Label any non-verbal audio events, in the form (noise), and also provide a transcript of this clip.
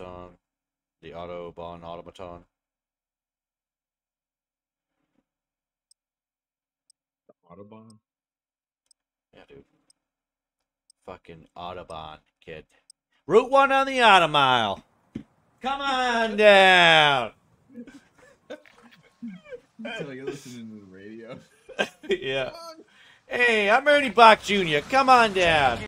automaton. The Autobahn automaton. Autobahn. Yeah, dude. Fucking Autobahn, kid. Route 1 on the Automile. Come on down. So like you're listening to the radio. (laughs) yeah. Hey, I'm Ernie Boch Jr. Come on down.